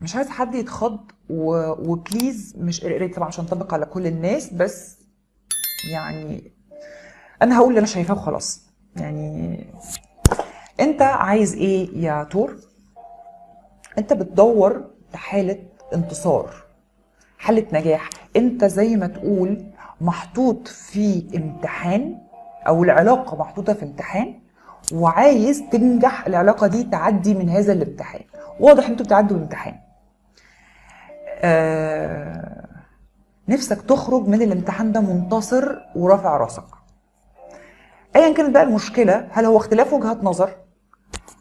مش عايز حد يتخض و... وبليز مش قريت طبعا مش هنطبق على كل الناس بس يعني أنا هقول اللي أنا شايفاه وخلاص. يعني أنت عايز إيه يا تور؟ أنت بتدور لحالة انتصار حالة نجاح. أنت زي ما تقول محطوط في امتحان أو العلاقة محطوطة في امتحان وعايز تنجح العلاقة دي تعدي من هذا الامتحان. واضح أنتوا بتعدوا الامتحان. نفسك تخرج من الامتحان ده منتصر ورافع راسك ايا كانت بقى المشكلة هل هو اختلاف وجهات نظر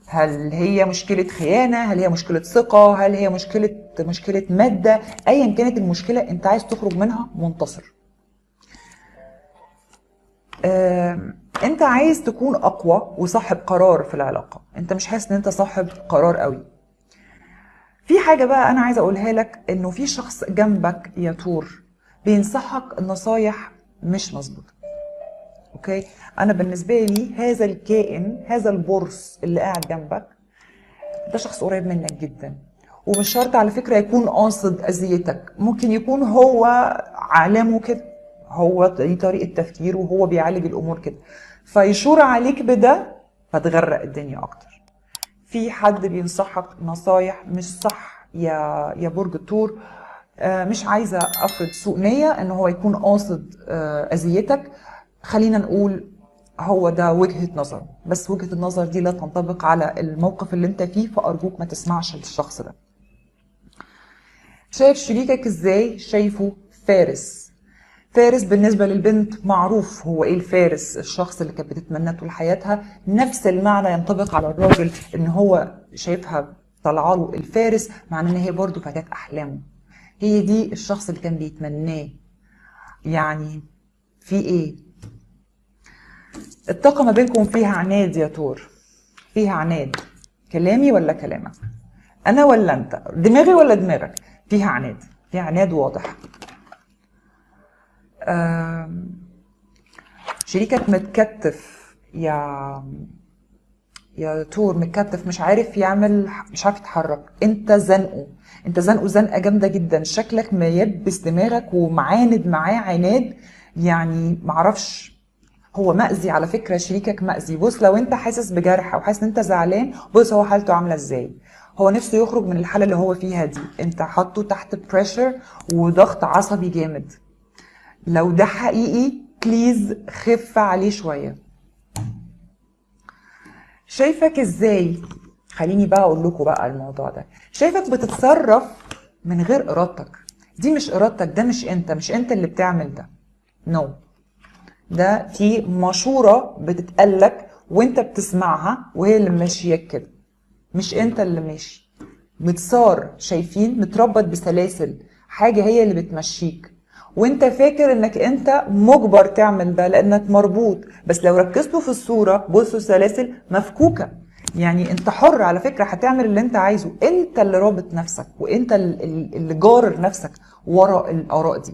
هل هي مشكلة خيانة؟ هل هي مشكلة ثقة؟ هل هي مشكلة مشكلة مادة؟ أيا كانت المشكلة أنت عايز تخرج منها منتصر. آم، أنت عايز تكون أقوى وصاحب قرار في العلاقة، أنت مش حاسس إن أنت صاحب قرار قوي. في حاجة بقى أنا عايزة أقولها لك إنه في شخص جنبك يا تور بينصحك النصايح مش مظبوطة. okay؟ أنا بالنسبة لي هذا الكائن هذا البرص اللي قاعد جنبك ده شخص قريب منك جدا. ومش شرط على فكرة يكون قاصد أذيتك ممكن يكون هو عالمه كده هو دي طريقة تفكيره وهو بيعالج الأمور كده. فيشور عليك بده فتغرق الدنيا أكتر. في حد بينصحك نصايح مش صح يا يا برج الثور آه، مش عايزة أفرض سوء نية إن هو يكون قاصد آه، أذيتك. خلينا نقول هو ده وجهة نظر بس وجهة النظر دي لا تنطبق على الموقف اللي أنت فيه فأرجوك ما تسمعش للشخص ده. شايف شريكك إزاي؟ شايفه فارس. فارس بالنسبة للبنت معروف هو إيه الفارس الشخص اللي كانت بتتمناه طول حياتها. نفس المعنى ينطبق على الراجل إن هو شايفها طالعة له الفارس معناه إن هي برضه فتاة أحلامه. هي دي الشخص اللي كان بيتمناه. يعني في إيه؟ الطاقة ما بينكم فيها عناد يا تور؟ فيها عناد. كلامي ولا كلامك؟ أنا ولا أنت؟ دماغي ولا دماغك؟ فيها عناد. فيها عناد واضح. شريكك متكتف. يا يا تور متكتف مش عارف يعمل مش عارف يتحرك. انت زنقه. انت زنقه زنقة جامدة جدا. شكلك ميبس دماغك ومعاند معاه عناد. يعني معرفش هو مأذي على فكرة شريكك مأذي. بص لو انت حاسس بجرح أو حاسس إن انت زعلان بص هو حالته عاملة إزاي. هو نفسه يخرج من الحالة اللي هو فيها دي. انت حاطه تحت pressure وضغط عصبي جامد. لو ده حقيقي please خف عليه شوية. شايفك إزاي؟ خليني بقى أقول لكم بقى الموضوع ده. شايفك بتتصرف من غير إرادتك. دي مش إرادتك ده مش أنت مش أنت اللي بتعمل ده. no no. ده في مشورة بتتقالك وأنت بتسمعها وهي اللي ماشياك كده. مش أنت اللي ماشي. متسار شايفين؟ متربط بسلاسل. حاجة هي اللي بتمشيك. وانت فاكر انك انت مجبر تعمل ده لانك مربوط. بس لو ركزتوا في الصورة بصوا السلاسل مفكوكة. يعني انت حر على فكرة هتعمل اللي انت عايزه. انت اللي رابط نفسك وانت اللي جارر نفسك ورا الآراء دي.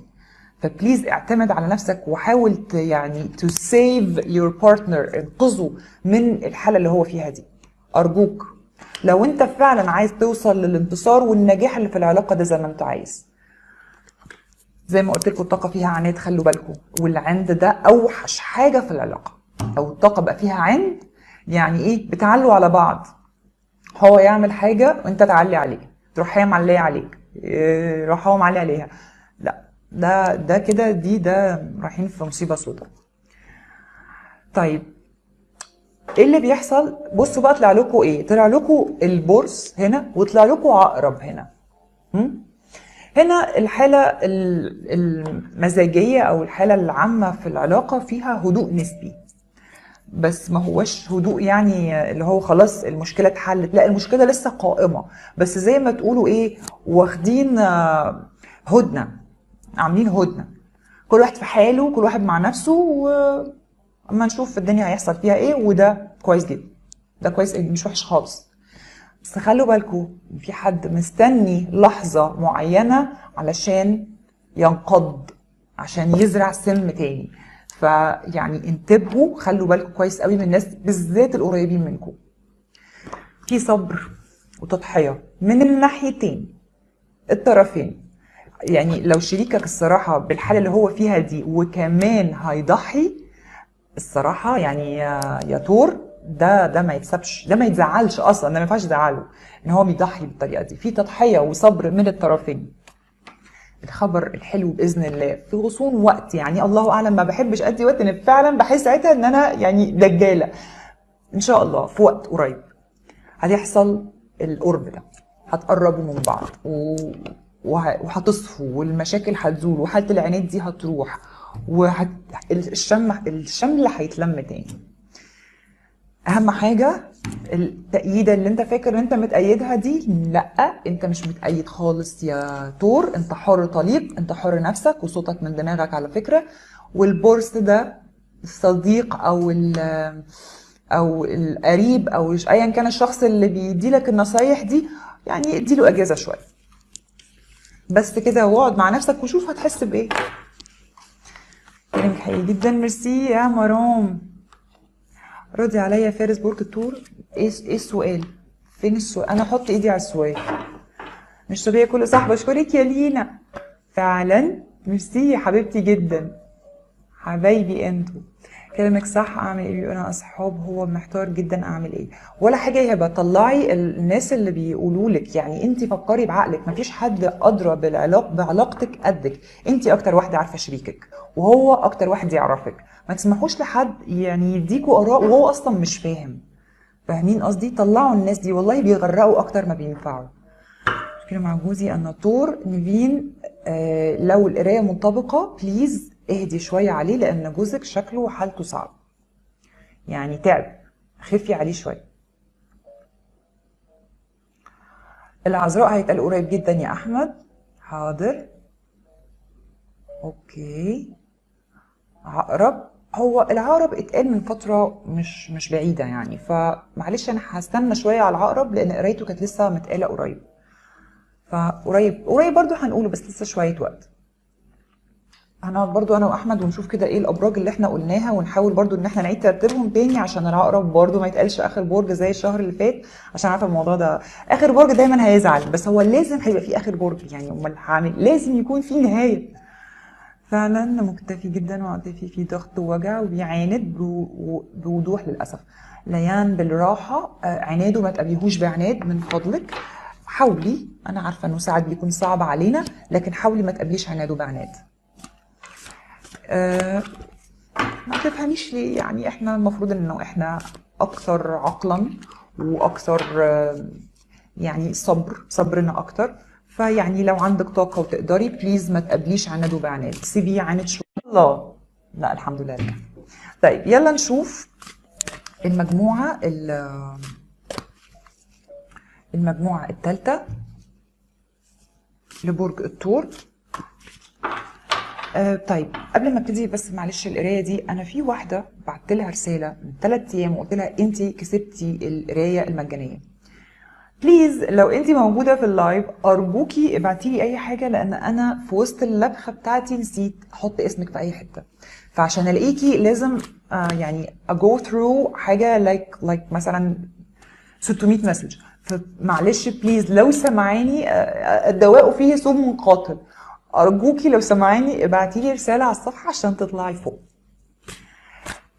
فبليز اعتمد على نفسك وحاول يعني to save your partner انقذه من الحالة اللي هو فيها دي. أرجوك لو أنت فعلا عايز توصل للانتصار والنجاح اللي في العلاقة ده زي ما أنت عايز زي ما قلت لكم الطاقة فيها عناد خلوا بالكم. والعند ده أوحش حاجة في العلاقة. أو الطاقة بقى فيها عند يعني إيه؟ بتعلوا على بعض. هو يعمل حاجة وأنت تعلي عليه. تروح هي معلية عليك. إيه، راح هو معلي عليها. لا ده ده كده دي ده رايحين في مصيبة سوداء طيب إيه اللي بيحصل؟ بصوا بقى طلع لكم إيه؟ طلع لكم البورس هنا وطلع لكم عقرب هنا. م? هنا الحالة ال- المزاجية أو الحالة العامة في العلاقة فيها هدوء نسبي. بس ما هوش هدوء يعني اللي هو خلاص المشكلة اتحلت. لا المشكلة لسه قائمة. بس زي ما تقولوا إيه واخدين آه، هدنة. عاملين هدنة. كل واحد في حاله كل واحد مع نفسه واما نشوف الدنيا هيحصل فيها إيه وده كويس جدا. ده كويس مش وحش خالص. بس خلوا بالكم في حد مستني لحظة معينة علشان ينقض عشان يزرع سم تاني. فيعني انتبهوا خلوا بالكم كويس قوي من الناس بالذات القريبين منكم في صبر وتضحية من الناحيتين. الطرفين. يعني لو شريكك الصراحة بالحالة اللي هو فيها دي وكمان هيضحي الصراحة يعني يا تور ده ده ما يتسبش ده ما يتزعلش أصلا ده ما ينفعش تزعله إن هو بيضحي بالطريقة دي. في تضحية وصبر من الطرفين. الخبر الحلو بإذن الله. في غصون وقت يعني الله أعلم ما بحبش أدي وقت إن فعلا بحس ساعتها إن أنا يعني دجالة. إن شاء الله في وقت قريب هيحصل القرب ده. هتقربوا من بعض و... وه- وهتصفوا والمشاكل هتزول وحالة العناد دي هتروح وهت... الشم الشمل هيتلم تاني. أهم حاجة التأييدة اللي أنت فاكر ان أنت متأيدها دي لأ أنت مش متأيد خالص يا تور. أنت حر طليق أنت حر نفسك وصوتك من دماغك على فكرة. والبورس ده الصديق أو ال- أو القريب أو ايا كان الشخص اللي بيدي لك النصايح دي يعني اديله أجازة شوية. بس كده واقعد مع نفسك وشوف هتحس بإيه. كلامك حقيقي جدا. ميرسي يا مرام ردي عليا فارس برج التور إيه إيه السؤال؟ فين السؤال؟ أنا أحط إيدي على السؤال. مش طبيعي كل صح بشكرك يا لينا. فعلا؟ ميرسي يا حبيبتي جدا. حبايبي أنتوا. كلامك صح أعمل إيه؟ أنا أصحاب هو محتار جدا أعمل إيه. ولا حاجة يا هبة طلعي الناس اللي بيقولوا لك. يعني أنت فكري بعقلك. مفيش حد أدرى بالعلاق بعلاقتك قدك. أنت أكتر واحدة عارفة شريكك وهو أكتر واحد يعرفك. ما تسمحوش لحد يعني يديكوا آراء وهو أصلا مش فاهم. فاهمين قصدي؟ طلعوا الناس دي. والله بيغرقوا أكتر ما بينفعوا. كده مع جوزي أنا طور نيفين آه لو القراية منطبقة please اهدي شوية عليه لأن جوزك شكله وحالته صعب. يعني تعب. خفي عليه شوية. العذراء هيتقال قريب جدا يا أحمد. حاضر. okay. عقرب. هو العقرب اتقال من فترة مش مش بعيدة يعني. فمعلش أنا هستنى شوية على العقرب لأن قرايته كانت لسه متقالة قريب. فقريب قريب برضو هنقوله بس لسه شوية وقت. هنقعد برضو أنا وأحمد ونشوف كده إيه الأبراج اللي إحنا قلناها ونحاول برضو إن إحنا نعيد ترتيبهم تاني عشان العقرب برضو ما يتقالش آخر برج زي الشهر اللي فات عشان عارفة الموضوع ده. آخر برج دايما هيزعل بس هو لازم هيبقى فيه آخر برج يعني. أمال هعمل لازم يكون فيه نهاية. فعلا مكتفي جدا وعاطفي في ضغط ووجع وبيعاند بو- بوضوح للأسف. ليان بالراحة آه، عناده ما تقابليهوش بعناد من فضلك. حاولي أنا عارفة إنه ساعات بيكون صعب علينا لكن حاولي ما تقابليش عناده بعناد. آه، ما تفهميش ليه يعني إحنا المفروض إنه إحنا أكثر عقلا وأكثر آه، يعني صبر صبرنا أكتر فيعني لو عندك طاقة وتقدري بليز ما تقابليش عنده بعناد سيبيه عند شوية الله. لا الحمد لله. طيب يلا نشوف المجموعة ال- المجموعة الثالثه لبرج الثور آه طيب قبل ما ابتدي بس معلش القراية دي أنا في واحدة بعت لها رسالة من ثلاث أيام وقلت لها انت كسبتي القراية المجانية. please لو انت موجودة في ال live أرجوكي ابعتي لي أي حاجة لأن أنا في وسط اللبخة بتاعتي نسيت أحط اسمك في أي حتة. فعشان ألاقيكي لازم آه يعني I go through حاجة like like, like like مثلا 600 message فمعلش please لو سمعاني آه، الدواء فيه سم قاتل أرجوكي لو سمعاني ابعتي لي رسالة على الصفحة عشان تطلعي فوق.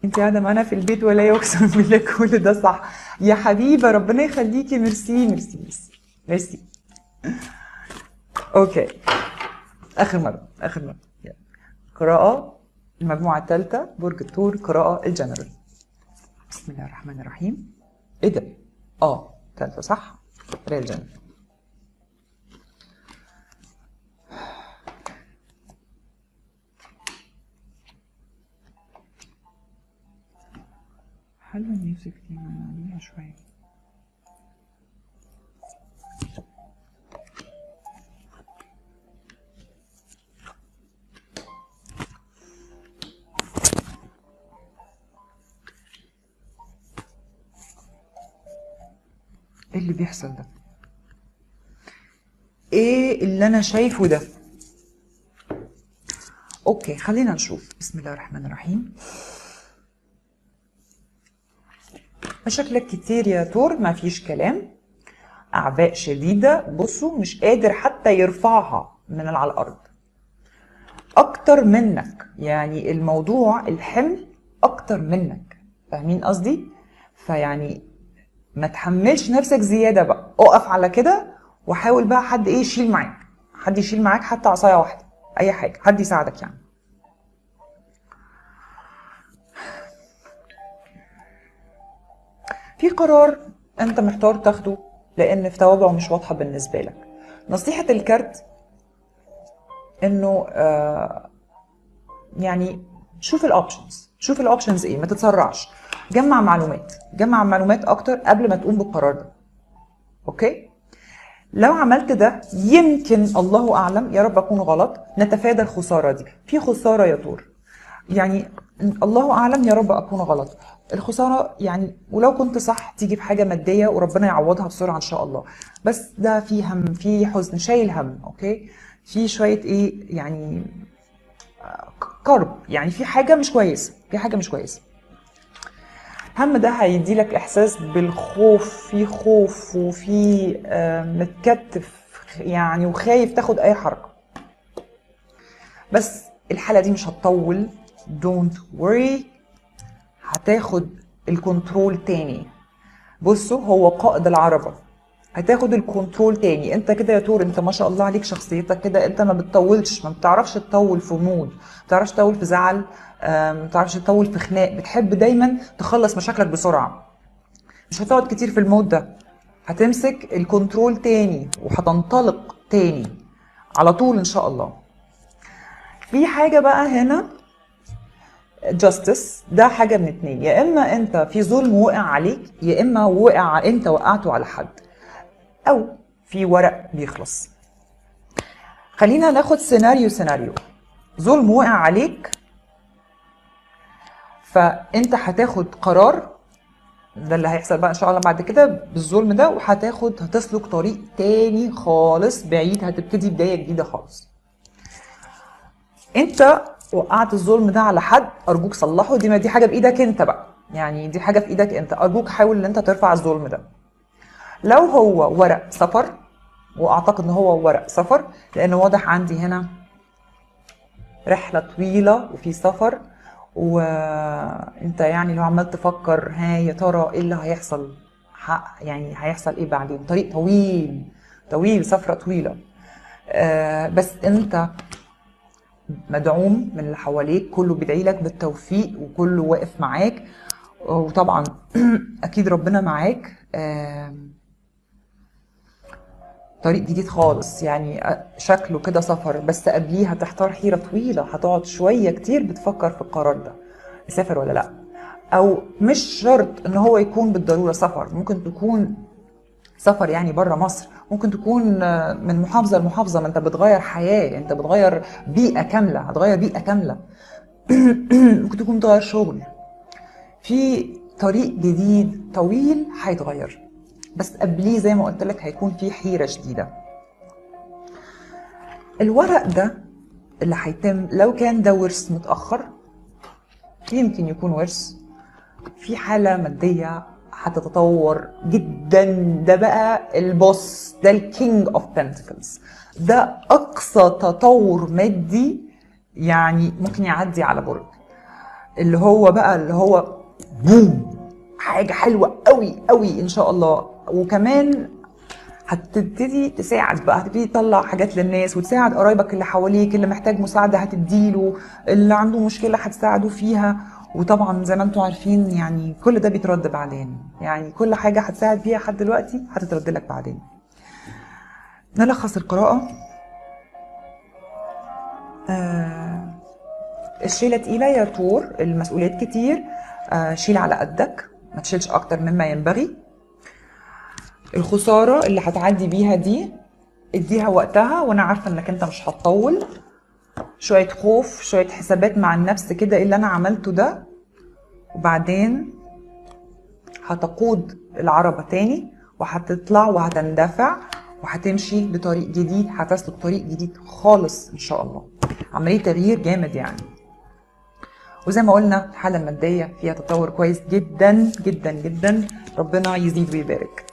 انت قاعدة معانا في البيت ولا يقسم بالله كل ده صح. يا حبيبة ربنا يخليكي. merci merci merci merci. okay. آخر مرة آخر مرة. قراءة المجموعة الثالثة برج الثور قراءة الجنرال. بسم الله الرحمن الرحيم. إيه ده؟ آه ثالثة صح؟ قراءة الجنرال. حلو ال music دي نعملها شوية. إيه اللي بيحصل ده؟ إيه اللي أنا شايفه ده؟ أوكي خلينا نشوف. بسم الله الرحمن الرحيم. مشاكلك كتير يا تور ما فيش كلام. أعباء شديدة بصوا مش قادر حتى يرفعها من على الأرض. أكتر منك يعني الموضوع الحمل أكتر منك. فاهمين قصدي؟ فيعني ما تحملش نفسك زيادة بقى. أقف على كده وحاول بقى حد إيه يشيل معاك. حد يشيل معاك حتى عصاية واحدة. أي حاجة. حد يساعدك يعني. في قرار أنت محتار تاخده لأن في توابعه مش واضحة بالنسبة لك. نصيحة الكارت إنه آه يعني شوف ال options شوف ال options إيه ما تتسرعش. جمع معلومات جمع معلومات أكتر قبل ما تقوم بالقرار ده. okay؟ لو عملت ده يمكن الله أعلم يا رب أكون غلط نتفادى الخسارة دي. في خسارة يا تور. يعني الله أعلم يا رب أكون غلط. الخسارة يعني ولو كنت صح تيجي بحاجة مادية وربنا يعوضها بسرعة إن شاء الله. بس ده في هم في حزن شايل هم okay؟ في شوية إيه يعني كرب. يعني في حاجة مش كويسة في حاجة مش كويسة. هم ده هيدي لك إحساس بالخوف في خوف وفي آه، متكتف يعني وخايف تاخد أي حركة. بس الحالة دي مش هتطول. don't worry. هتاخد ال control تاني. بصوا هو قائد العربة. هتاخد ال control تاني. انت كده يا تور انت ما شاء الله عليك شخصيتك كده. انت ما بتطولش ما بتعرفش تطول في mood ما بتعرفش تطول في زعل ما بتعرفش تطول في خناق. بتحب دايما تخلص مشاكلك بسرعة. مش هتقعد كتير في ال mood ده. هتمسك ال control تاني وهتنطلق تاني. على طول إن شاء الله. في حاجة بقى هنا justice ده حاجة من اتنين. يا إما أنت في ظلم وقع عليك يا إما وقع أنت وقعته على حد. أو في ورق بيخلص. خلينا ناخد سيناريو سيناريو ظلم وقع عليك فأنت هتاخد قرار. ده اللي هيحصل بقى إن شاء الله بعد كده بالظلم ده وهتاخد هتسلك طريق تاني خالص بعيد هتبتدي بداية جديدة خالص. أنت وقعت الظلم ده على حد أرجوك صلحه دي ما دي حاجة بايدك أنت بقى. يعني دي حاجة في إيدك أنت. أرجوك حاول إن أنت ترفع الظلم ده. لو هو ورق سفر وأعتقد إن هو ورق سفر لأن واضح عندي هنا رحلة طويلة وفي سفر وأنت يعني لو عمال تفكر ها يا ترى إيه اللي هيحصل؟ ح- يعني هيحصل إيه بعدين؟ طريق طويل طويل سفرة طويلة. آه بس أنت مدعوم من اللي حواليك كله بيدعي لك بالتوفيق وكله واقف معاك. وطبعا أكيد ربنا معاك. طريق جديد خالص يعني شكله كده سفر. بس قبليه هتحتار حيرة طويلة هتقعد شوية كتير بتفكر في القرار ده. اسافر ولا لأ؟ أو مش شرط إن هو يكون بالضرورة سفر ممكن تكون سفر يعني بره مصر. ممكن تكون آه، من محافظة لمحافظة ما انت بتغير حياة انت بتغير بيئة كاملة هتغير بيئة كاملة. ممكن تكون تغير شغل. في طريق جديد طويل هيتغير. بس قبليه زي ما قلت لك هيكون في حيرة شديدة. الورق ده اللي هيتم لو كان ده ورث متأخر يمكن يكون ورث. في حالة مادية هتتطور جدا. ده بقى ال boss ده ال King of Pentacles ده أقصى تطور مادي يعني ممكن يعدي على برج. اللي هو بقى اللي هو بوم حاجة حلوة قوي قوي إن شاء الله. وكمان هتبتدي تساعد بقى هتبتدي تطلع حاجات للناس وتساعد قرايبك اللي حواليك اللي محتاج مساعدة هتديله اللي عنده مشكلة هتساعده فيها. وطبعا زي ما أنتم عارفين يعني كل ده بيترد بعدين. يعني كل حاجة هتساعد فيها لحد دلوقتي هتترد لك بعدين. نلخص القراءة. آه الشيلة تقيلة يا طور المسؤوليات كتير. آه شيل على قدك ما تشيلش أكتر مما ينبغي. الخسارة اللي هتعدي بيها دي اديها وقتها وأنا عارفة إنك أنت مش هتطول. شوية خوف شوية حسابات مع النفس كده إيه اللي أنا عملته ده؟ وبعدين هتقود العربة تاني وهتطلع وهتندفع وهتمشي بطريق جديد هتسلك طريق جديد خالص إن شاء الله. عملية تغيير جامد يعني. وزي ما قلنا الحالة المادية فيها تطور كويس جدا جدا جدا. ربنا يزيد ويبارك.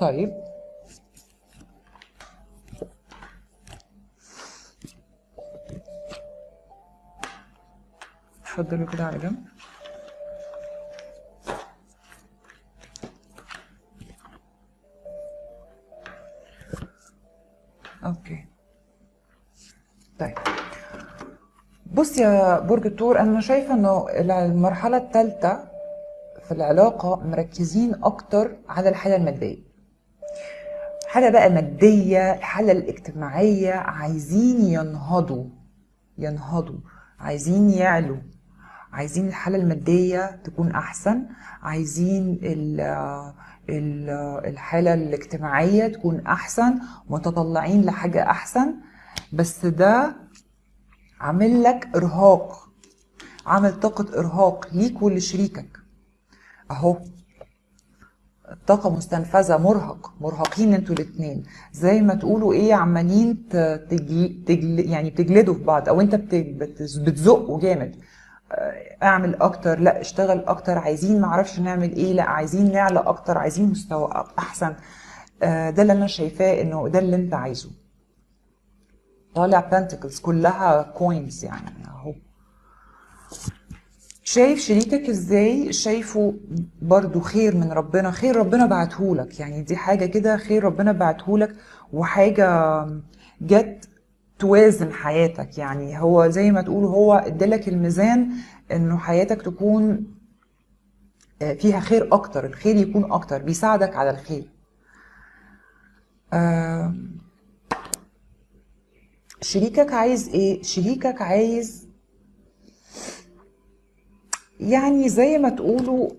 طيب. اتفضلوا كده على جنب. أوكي. طيب. بص يا برج الثور أنا شايفة إنه المرحلة الثالثة في العلاقة مركزين أكتر على الحالة المادية. حاله بقى ماديه الحالة الاجتماعية عايزين ينهضوا ينهضوا عايزين يعلوا. عايزين الحالة المادية تكون أحسن عايزين ال ال الحالة الاجتماعية تكون أحسن متطلعين لحاجة أحسن. بس ده عامل لك إرهاق عامل طاقة إرهاق ليك ولشريكك. أهو الطاقة مستنفذة مرهق مرهقين أنتوا الاتنين. زي ما تقولوا إيه عمالين تجل تجل يعني بتجلدوا في بعض أو أنت بت- بت- بتزقوا جامد. أعمل أكتر لا اشتغل أكتر عايزين معرفش نعمل إيه لا عايزين نعلى أكتر عايزين مستوى أحسن. آه، ده اللي أنا شايفاه إنه ده اللي أنت عايزه. طالع بنتكلز كلها كوينز يعني أهو. شايف شريكك إزاي؟ شايفه برضو خير من ربنا. خير ربنا بعتهولك يعني دي حاجة كده خير ربنا بعتهولك وحاجة جت توازن حياتك. يعني هو زي ما تقول هو ادالك الميزان انه حياتك تكون آه، فيها خير أكتر الخير يكون أكتر بيساعدك على الخير. آه، شريكك عايز إيه؟ شريكك عايز يعني زي ما تقولوا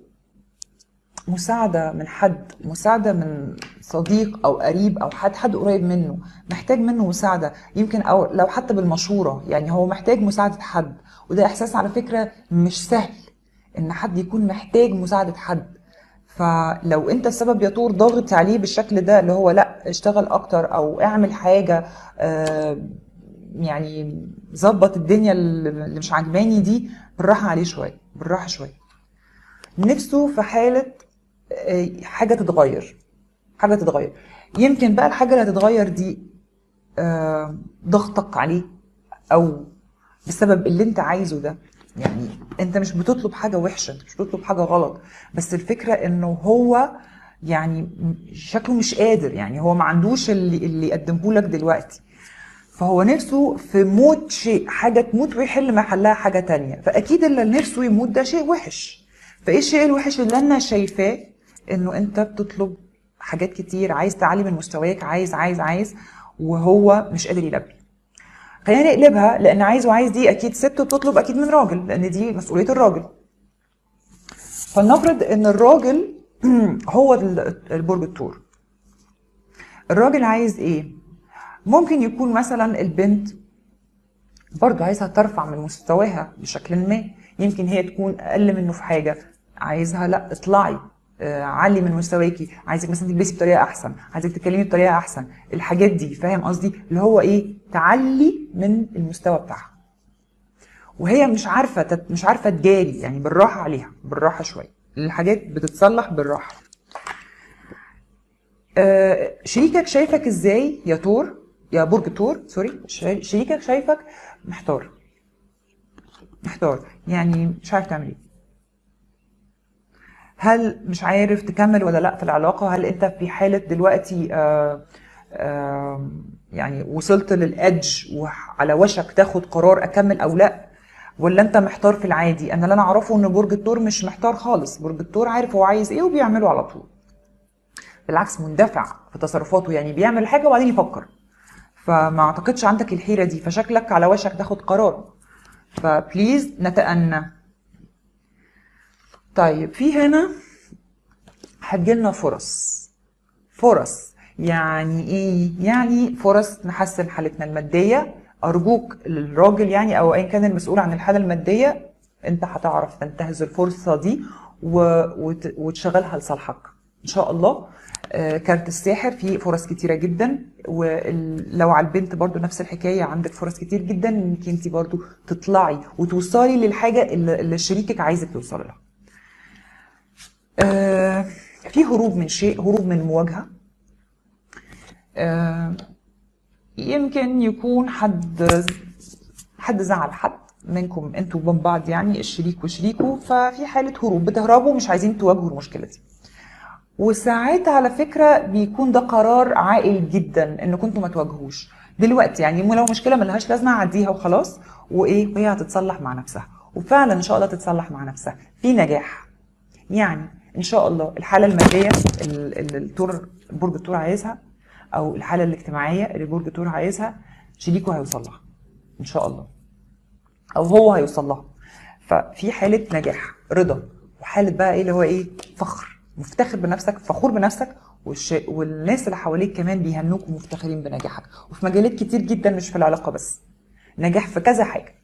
مساعدة من حد مساعدة من صديق أو قريب أو حد حد قريب منه محتاج منه مساعدة. يمكن أو لو حتى بالمشورة يعني هو محتاج مساعدة حد. وده إحساس على فكرة مش سهل إن حد يكون محتاج مساعدة حد. فلو أنت السبب يا طور ضاغط عليه بالشكل ده اللي هو لأ اشتغل أكتر أو اعمل حاجة آه، يعني ظبط الدنيا اللي مش عجباني دي بالراحة عليه شوية بالراحة شوية. نفسه في حالة حاجة تتغير حاجة تتغير. يمكن بقى الحاجة اللي هتتغير دي آه، ضغطك عليه أو بسبب اللي أنت عايزه ده. يعني أنت مش بتطلب حاجة وحشة انت مش بتطلب حاجة غلط. بس الفكرة إنه هو يعني شكله مش قادر يعني هو ما عندوش اللي اللي يقدمه لك دلوقتي. فهو نفسه في موت شيء حاجة تموت ويحل محلها حاجة تانية. فأكيد اللي نفسه يموت ده شيء وحش. فإيه الشيء الوحش اللي أنا شايفاه؟ إنه أنت بتطلب حاجات كتير عايز تعلي من مستواك عايز عايز عايز وهو مش قادر يلبي. خلينا نقلبها لأن عايز وعايز دي أكيد ست بتطلب أكيد من راجل لأن دي مسؤولية الراجل. فلنفرض إن الراجل هو ال- البرج الثور الراجل عايز إيه؟ ممكن يكون مثلا البنت برضه عايزها ترفع من مستواها بشكل ما. يمكن هي تكون أقل منه في حاجة عايزها لأ اطلعي. علي من مستواكي. عايزك مثلا تلبسي بطريقة أحسن عايزك تتكلمي بطريقة أحسن. الحاجات دي فاهم قصدي؟ اللي هو إيه؟ تعلي من المستوى بتاعها. وهي مش عارفة تت- مش عارفة تجاري يعني بالراحة عليها بالراحة شوية. الحاجات بتتصلح بالراحة. آه، شريكك شايفك إزاي؟ يا تور يا برج تور سوري. شريكك شايفك محتار. محتار. يعني مش عارف تعمل إيه. هل مش عارف تكمل ولا لأ في العلاقة؟ هل أنت في حالة دلوقتي آه آه يعني وصلت للأدج وعلى وشك تاخد قرار أكمل أو لأ؟ ولا أنت محتار في العادي؟ أنا اللي أنا أعرفه إن برج الثور مش محتار خالص. برج الثور عارف هو عايز إيه وبيعمله على طول. بالعكس مندفع في تصرفاته يعني بيعمل حاجة وبعدين يفكر. فما أعتقدش عندك الحيرة دي فشكلك على وشك تاخد قرار. فبليز نتأنى. طيب في هنا هتجيلنا فرص. فرص يعني إيه؟ يعني فرص نحسن حالتنا المادية. أرجوك الراجل يعني أو ايا كان المسؤول عن الحالة المادية أنت هتعرف تنتهز الفرصة دي. وتشغلها لصالحك. إن شاء الله. آه، كارت الساحر فيه فرص كتيرة جدا ولو على البنت برضو نفس الحكاية عندك فرص كتير جدا إنك انت برضو تطلعي وتوصلي للحاجة اللي شريكك عايزك توصلي لها. آه، في هروب من شيء هروب من مواجهة. آه، يمكن يكون حد حد زعل حد منكم أنتوا وبين بعض يعني الشريك وشريكه ففي حالة هروب بتهربوا مش عايزين تواجهوا المشكلة دي. وساعات على فكرة بيكون ده قرار عاقل جدا ان كنتوا ما تواجهوش. دلوقتي يعني لو مشكلة ملهاش لازمة عديها وخلاص وإيه وهي هتتصلح مع نفسها. وفعلا إن شاء الله تتصلح مع نفسها. في نجاح. يعني إن شاء الله الحالة المادية ال- ال- التور برج التور عايزها أو الحالة الاجتماعية اللي برج التور عايزها شريكه هيوصل لها إن شاء الله. أو هو هيوصل لها. ففي حالة نجاح رضا وحالة بقى إيه اللي هو إيه؟ فخر. مفتخر بنفسك فخور بنفسك والش... والناس اللي حواليك كمان بيهنوك ومفتخرين بنجاحك. وفي مجالات كتير جدا مش في العلاقة بس. نجاح في كذا حاجة.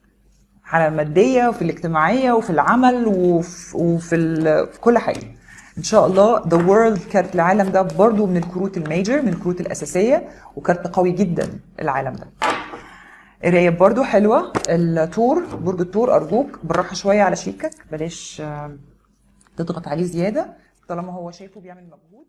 الحاله الماديه وفي الاجتماعية وفي العمل وفي, وفي ال... في كل حاجة. إن شاء الله the world كارت العالم ده برضو من الكروت ال major من الكروت الأساسية وكارت قوي جدا العالم ده. قراية برضو حلوة التور برج التور أرجوك بالراحة شوية على شريكك بلاش آه، تضغط عليه زيادة طالما هو شايفه بيعمل مجهود.